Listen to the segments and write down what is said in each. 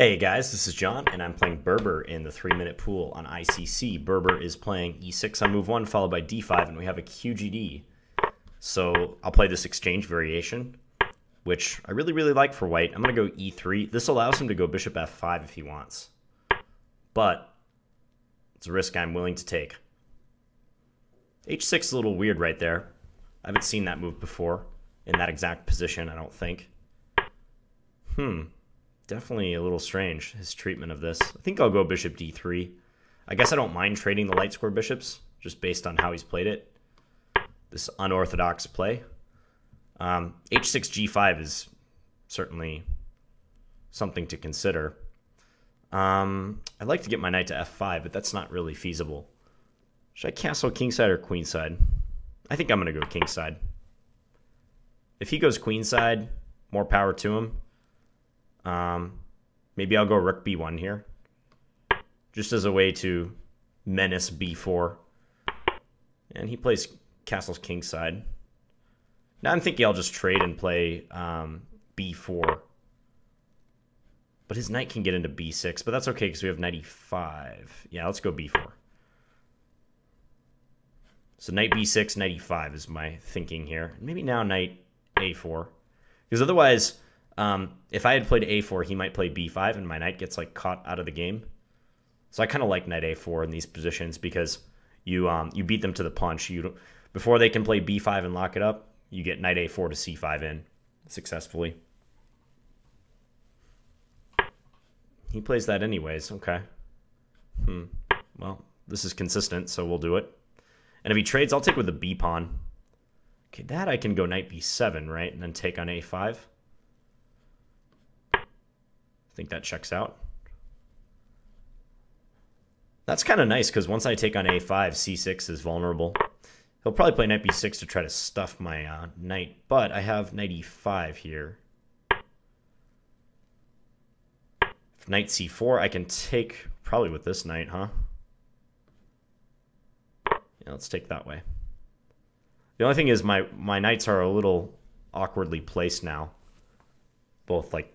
Hey guys, this is John, and I'm playing Berber in the three minute pool on ICC. Berber is playing e6 on move one, followed by d5, and we have a QGD. So I'll play this exchange variation, which I really, really like for white. I'm going to go e3. This allows him to go bishop f5 if he wants, but it's a risk I'm willing to take. h6 is a little weird right there. I haven't seen that move before in that exact position, I don't think. Hmm definitely a little strange, his treatment of this. I think I'll go bishop d3. I guess I don't mind trading the light square bishops, just based on how he's played it. This unorthodox play. Um, h6 g5 is certainly something to consider. Um, I'd like to get my knight to f5, but that's not really feasible. Should I castle kingside or queenside? I think I'm going to go kingside. If he goes queenside, more power to him. Um, maybe I'll go rook b1 here. Just as a way to menace b4. And he plays castle's kingside. Now I'm thinking I'll just trade and play um, b4. But his knight can get into b6, but that's okay because we have knight e5. Yeah, let's go b4. So knight b6, knight e5 is my thinking here. Maybe now knight a4. Because otherwise, um, if I had played a4, he might play b5, and my knight gets like caught out of the game. So I kind of like knight a4 in these positions because you um, you beat them to the punch. You before they can play b5 and lock it up, you get knight a4 to c5 in successfully. He plays that anyways. Okay. Hmm. Well, this is consistent, so we'll do it. And if he trades, I'll take with the b pawn. Okay, that I can go knight b7, right? And then take on a5 think that checks out. That's kind of nice because once I take on a5, c6 is vulnerable. He'll probably play knight b6 to try to stuff my uh, knight, but I have knight e5 here. If knight c4, I can take probably with this knight, huh? Yeah, let's take that way. The only thing is my, my knights are a little awkwardly placed now. Both like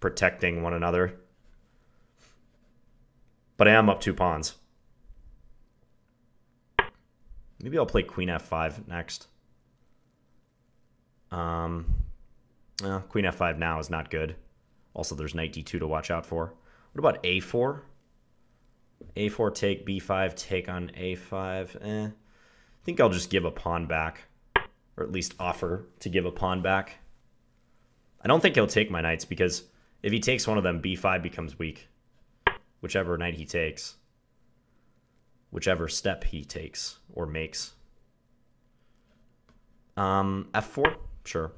protecting one another. But I am up two pawns. Maybe I'll play queen f5 next. Um, well, queen f5 now is not good. Also, there's knight d2 to watch out for. What about a4? a4 take, b5 take on a5. Eh. I think I'll just give a pawn back. Or at least offer to give a pawn back. I don't think he'll take my knights because if he takes one of them, b5 becomes weak. Whichever knight he takes. Whichever step he takes or makes. Um, f4? Sure.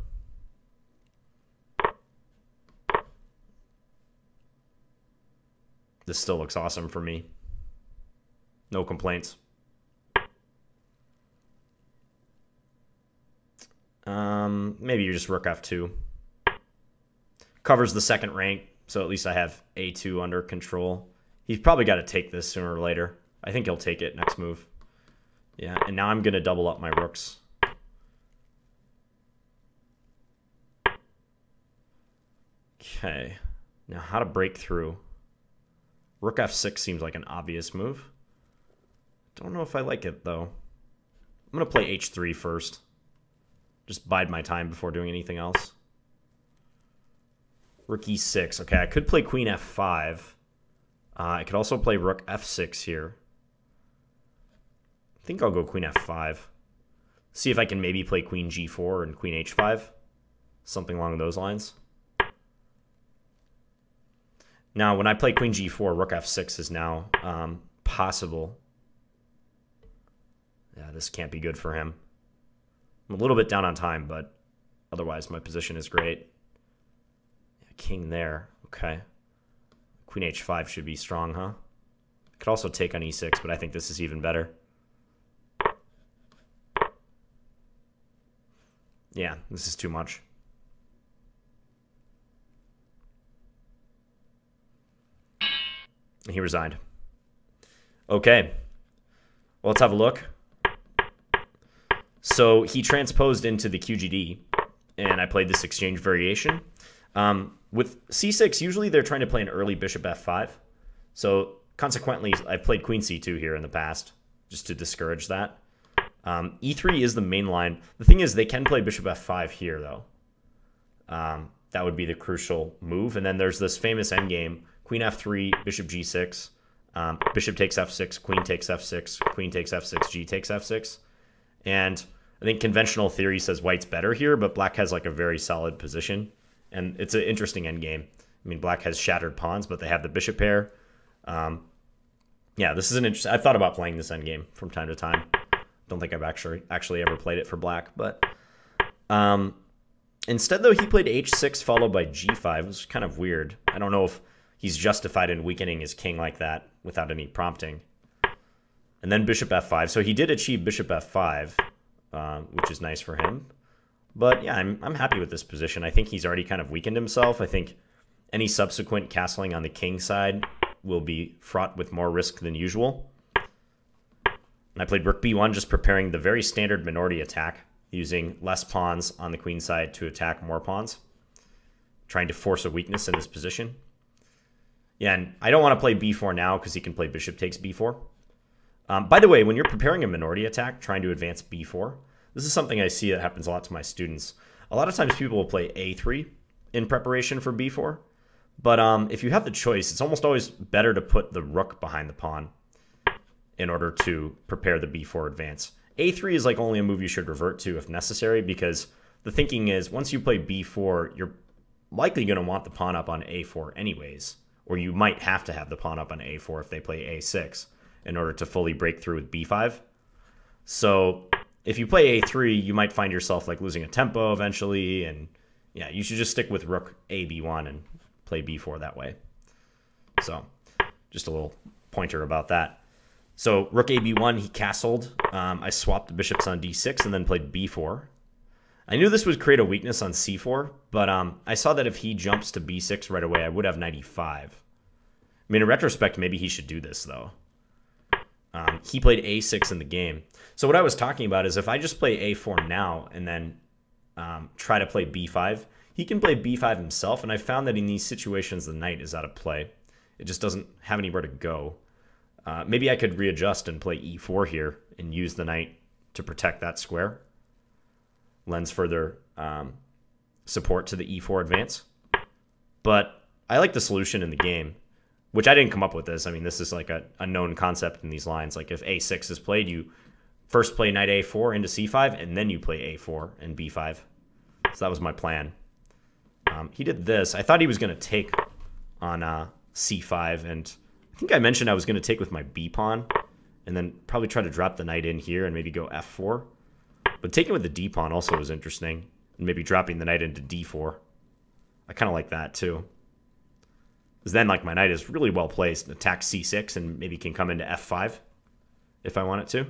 This still looks awesome for me. No complaints. Um, maybe you just rook f2 covers the second rank, so at least I have A2 under control. He's probably got to take this sooner or later. I think he'll take it next move. Yeah, and now I'm going to double up my rooks. Okay, now how to break through. Rook f6 seems like an obvious move. Don't know if I like it, though. I'm going to play h3 first. Just bide my time before doing anything else. Rook e6. Okay, I could play queen f5. Uh, I could also play rook f6 here. I think I'll go queen f5. See if I can maybe play queen g4 and queen h5. Something along those lines. Now, when I play queen g4, rook f6 is now um, possible. Yeah, this can't be good for him. I'm a little bit down on time, but otherwise my position is great king there. Okay. Queen h5 should be strong, huh? Could also take on e6, but I think this is even better. Yeah, this is too much. He resigned. Okay. Well, let's have a look. So he transposed into the QGD, and I played this exchange variation. Um, with c6, usually they're trying to play an early bishop f5. So consequently, I've played queen c2 here in the past, just to discourage that. Um, e3 is the main line. The thing is, they can play bishop f5 here, though. Um, that would be the crucial move. And then there's this famous endgame, queen f3, bishop g6, um, bishop takes f6, queen takes f6, queen takes f6, g takes f6. And I think conventional theory says white's better here, but black has like a very solid position. And it's an interesting endgame. I mean, black has shattered pawns, but they have the bishop pair. Um, yeah, this is an interesting. I've thought about playing this endgame from time to time. Don't think I've actually actually ever played it for black, but um, instead though he played h6 followed by g5. It was kind of weird. I don't know if he's justified in weakening his king like that without any prompting. And then bishop f5. So he did achieve bishop f5, uh, which is nice for him. But yeah, I'm, I'm happy with this position. I think he's already kind of weakened himself. I think any subsequent castling on the king side will be fraught with more risk than usual. And I played rook b1, just preparing the very standard minority attack, using less pawns on the queen side to attack more pawns, trying to force a weakness in this position. Yeah, and I don't want to play b4 now because he can play bishop takes b4. Um, by the way, when you're preparing a minority attack, trying to advance b4, this is something I see that happens a lot to my students. A lot of times people will play a3 in preparation for b4, but um, if you have the choice, it's almost always better to put the rook behind the pawn in order to prepare the b4 advance. a3 is like only a move you should revert to if necessary because the thinking is once you play b4, you're likely going to want the pawn up on a4 anyways or you might have to have the pawn up on a4 if they play a6 in order to fully break through with b5. So if you play a3, you might find yourself like losing a tempo eventually, and yeah, you should just stick with rook a b1 and play b4 that way. So just a little pointer about that. So rook a b1, he castled. Um, I swapped the bishops on d6 and then played b4. I knew this would create a weakness on c4, but um, I saw that if he jumps to b6 right away, I would have knight e5. I mean, in retrospect, maybe he should do this, though. Um, he played a6 in the game. So what I was talking about is if I just play a4 now and then um, try to play b5, he can play b5 himself, and I found that in these situations, the knight is out of play. It just doesn't have anywhere to go. Uh, maybe I could readjust and play e4 here and use the knight to protect that square lends further um, support to the e4 advance. But I like the solution in the game, which I didn't come up with this. I mean, this is like a, a known concept in these lines. Like if a6 is played, you first play knight a4 into c5, and then you play a4 and b5. So that was my plan. Um, he did this. I thought he was going to take on uh, c5, and I think I mentioned I was going to take with my b pawn, and then probably try to drop the knight in here and maybe go f4. But taking with the d pawn also was interesting. And maybe dropping the knight into d4. I kind of like that too. Because then like my knight is really well placed and attack c6 and maybe can come into f5 if I want it to.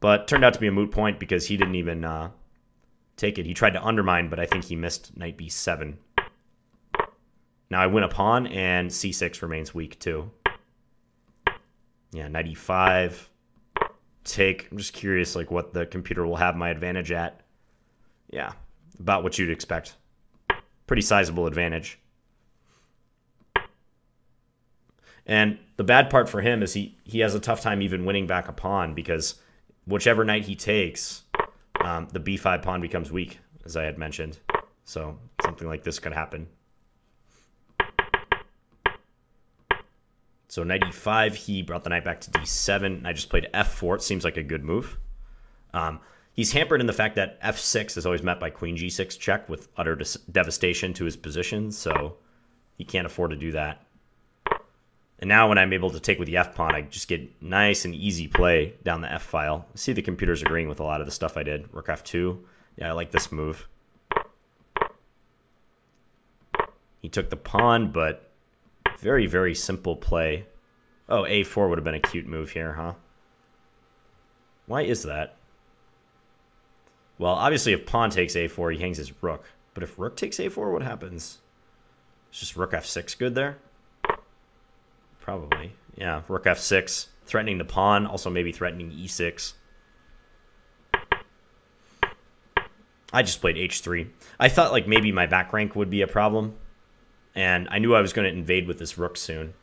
But turned out to be a moot point because he didn't even uh, take it. He tried to undermine, but I think he missed knight b7. Now I win a pawn, and c6 remains weak too. Yeah, knight e5 take. I'm just curious, like what the computer will have my advantage at. Yeah, about what you'd expect. Pretty sizable advantage. And the bad part for him is he he has a tough time even winning back a pawn because whichever knight he takes, um, the b5 pawn becomes weak, as I had mentioned. So something like this could happen. So knight e5, he brought the knight back to d7. I just played f4. It seems like a good move. Um, he's hampered in the fact that f6 is always met by queen g6 check with utter devastation to his position, so he can't afford to do that. And now when I'm able to take with the f pawn, I just get nice and easy play down the f file. See the computer's agreeing with a lot of the stuff I did. Rook f2. Yeah, I like this move. He took the pawn, but very, very simple play. Oh, a4 would have been a cute move here, huh? Why is that? Well, obviously if pawn takes a4, he hangs his rook. But if rook takes a4, what happens? It's just rook f6 good there? Probably. Yeah, rook f6. Threatening the pawn, also maybe threatening e6. I just played h3. I thought like maybe my back rank would be a problem, and I knew I was going to invade with this rook soon,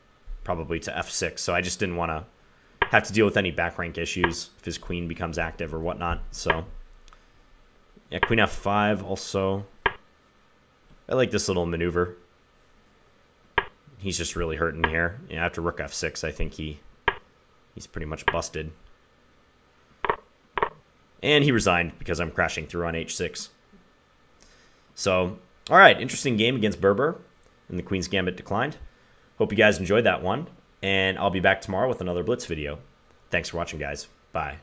probably to f6. So I just didn't want to have to deal with any back rank issues if his queen becomes active or whatnot. So yeah, queen f5 also. I like this little maneuver. He's just really hurting here. Yeah, after rook f6, I think he he's pretty much busted. And he resigned because I'm crashing through on h6. So, all right, interesting game against Berber. And the Queen's Gambit declined. Hope you guys enjoyed that one. And I'll be back tomorrow with another Blitz video. Thanks for watching, guys. Bye.